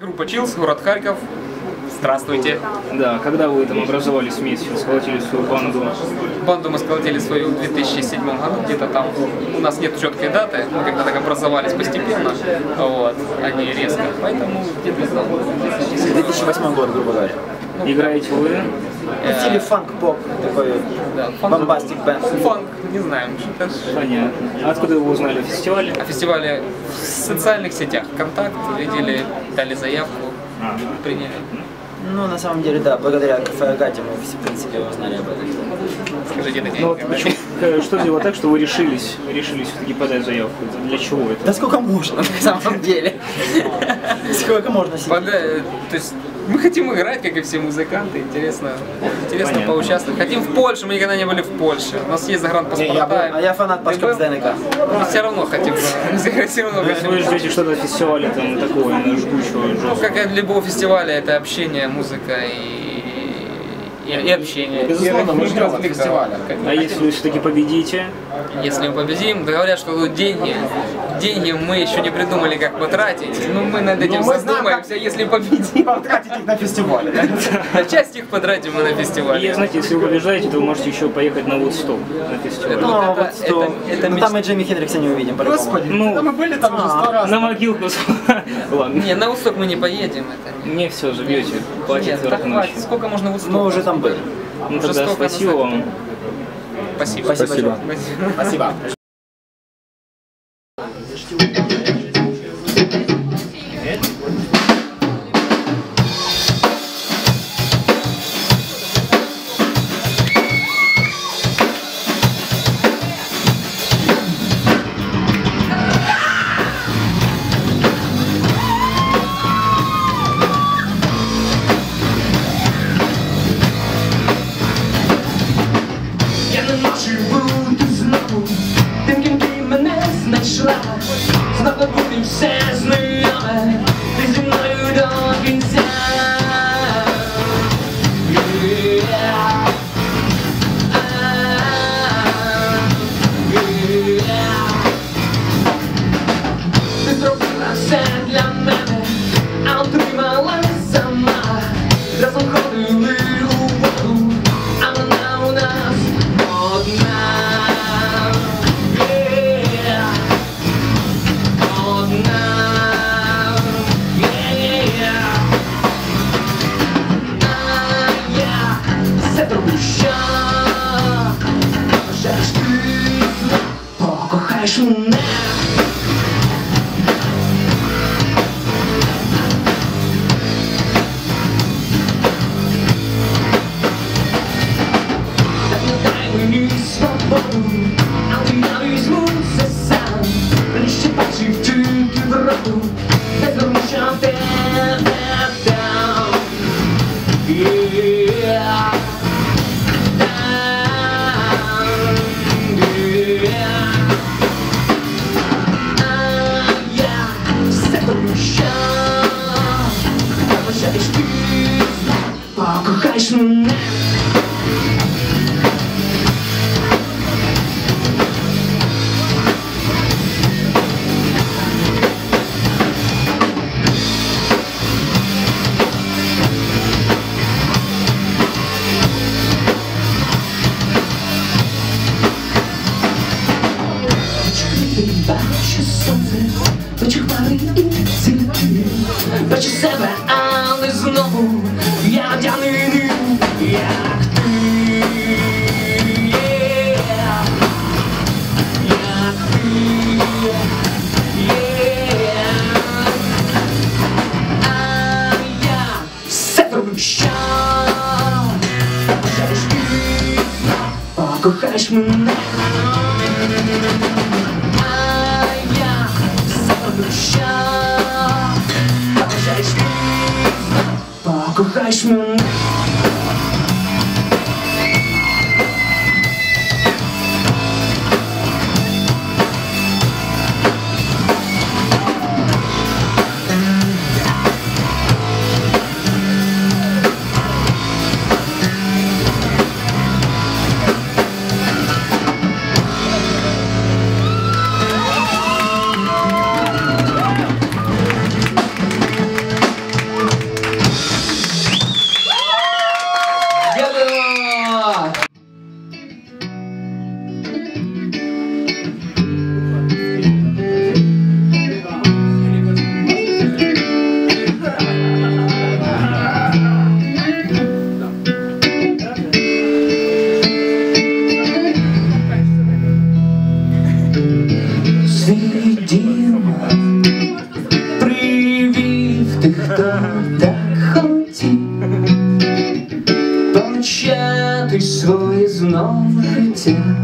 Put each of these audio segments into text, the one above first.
Группа Чилс, город Харьков. Здравствуйте. Да, когда вы там образовались вместе, сколотили свою банду? Банду мы сколотили свою в 2007 году, где-то там. У нас нет четкой даты, мы когда так образовались постепенно, вот, а не резко. Поэтому где-то там 2007 2008 год, грубо говоря. Играете вы? В стиле фанк-поп, такой Да, бомбастик бенд. Фанк, не знаем. что-то ж- Понятно. Откуда вы узнали о фестивале? О фестивале в социальных сетях. Контакт, видели, дали заявку, приняли. Ну, на самом деле, да, благодаря кафе Агате мы, в принципе, узнали об этом. Скажите, Ну вот почему- э, что сделало так, что вы решились, решились все-таки подать заявку? Для чего это? Да сколько можно, на самом деле? Сколько можно сидеть? Пода- То есть мы хотим играть, как и все музыканты. Интересно, интересно Понятно. поучаствовать. Хотим в Польшу, мы никогда не были в Польше. У нас есть загранпаспорта. А я фанат Пашка был? ДНК. Мы все равно хотим. Все равно То есть вы хотим. ждете что-то от фестиваля там такого, жгучего, Ну, как и любого фестиваля, это общение, музыка и, и, и общение. Безусловно, мы ждем фестиваля. А если вы все-таки победите? Если мы победим, говорят, что тут деньги. Деньги мы еще не придумали, как потратить. Но мы над этим мы знаем, задумаемся, если победим. Потратить их на фестивале. А часть их потратим мы на И, фестивале. знаете, если вы побеждаете, то вы можете еще поехать на Woodstock, на фестиваль. Это- Ну, это- это- это Ну, меч- там и Джимми Хендрикса не увидим, по-любому. Господи, Ну, да мы были там уже сто раз. На могилку. Ладно. Не, на Восток мы не поедем. Это не... Мне все же бьете. Хватит Нет, так хватит. Сколько можно Восток? Мы уже там были. Ну тогда спасибо вам. Спасибо. Спасибо. Спасибо. Спасибо. тим, ким ти мене знайшла. Знову буде все знайоме, ти зі мною до кінця. Покохаєш мене. Так покохаєш мене а я зроблю, що бажаєш ти, покохаєш мене. помчати своє знов життя.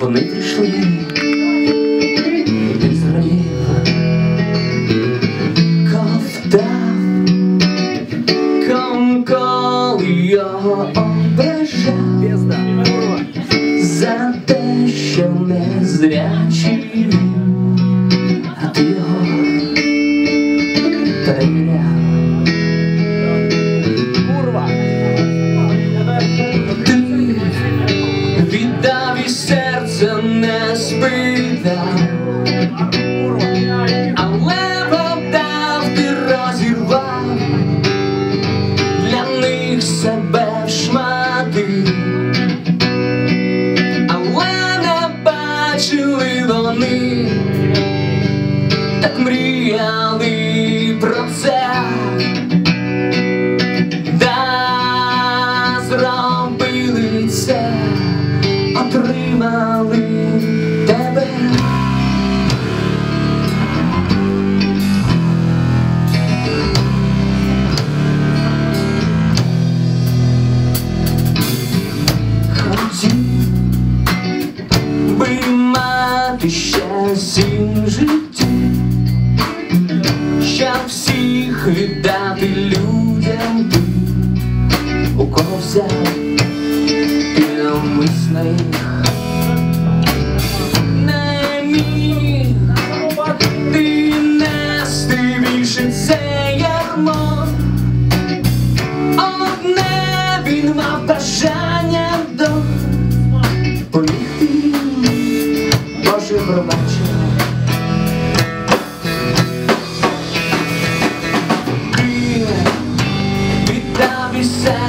Вони прийшли і зраділа, ковта, комколи його ображав за те, що не зрячий. взяв піломисний не мій ти нести більше це ярмо. Одне він мав бажання до політи Боже пробачення. Sad.